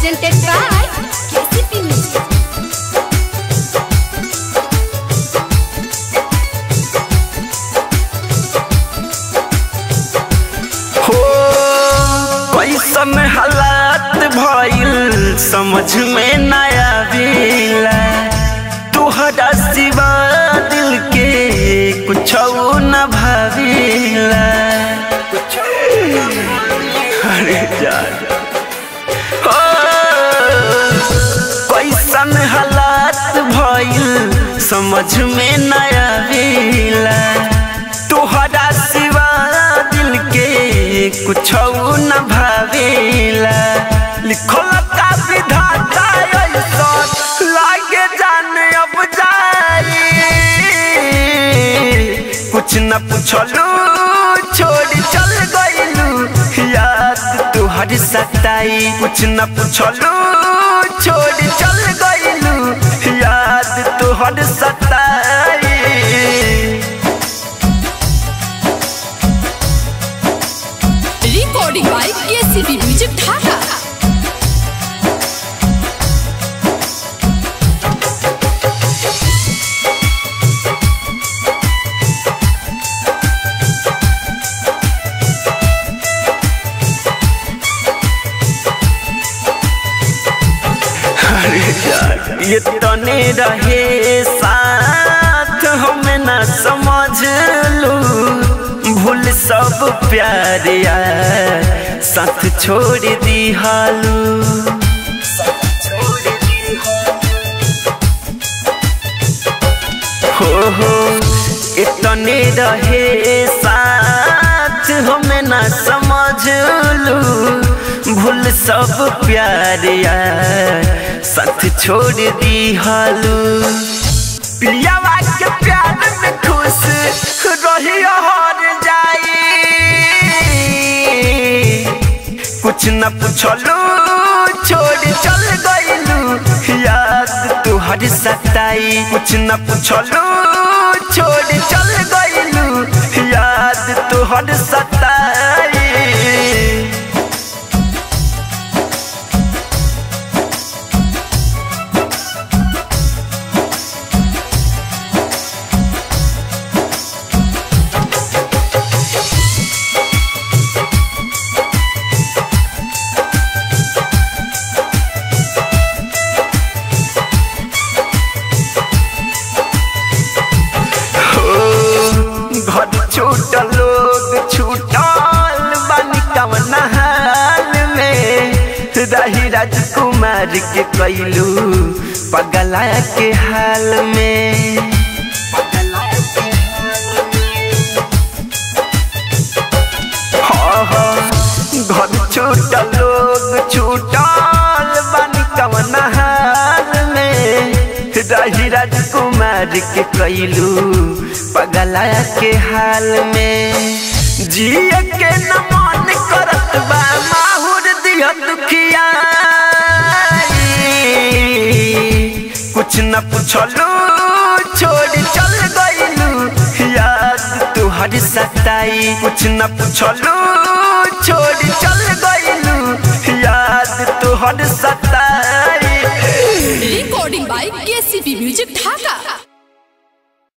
presented by हालात भइल, समझ में न आवेला तुहरा सिवा दिल के कुछ न भावेला अरे जा हालात भइल, समझ में न आवेला तुहरा सिवा दिल के कुछ न भावेला। लिखल का विधाता लागे जान अब जाई कुछ न पूछलू, छोड़ चल गईलू याद तुहर सताई। कुछ न पूछलू, छोड़ चल याद रिकॉर्डिंग सताई के सीबी म्यूज़िक था ये तने रहे साथ, हमें न समझ लू। भूल सब प्यार यार, साथ छोड़ दी हालू। हो हो इतने रहे साथ, हमें न समझ भूल सब प्यार साथ छोड़ दी हालू। पियावा के प्यार में खुश रही हर जाई। कुछ न पूछलू, छोड़ चल गईलू याद तुहर सताई। कुछ न पूछलू, छोड़ चल गईलू याद तुहर सताई। छूटल लोग छूटल बानी कवन हाल में। रही राजकुमार के कैलू पगला के हाल में। रही राजकुमार के कैलू पगला के हाल में। जिए के न मन करत बा दिया दुखिया। कुछ न पूछलू, छोड़ चल गईलू याद तुहर सताई। कुछ न पूछलू, छोड़ चल गईलू याद तुहर सताई। Recording by KCP Music Dhaka.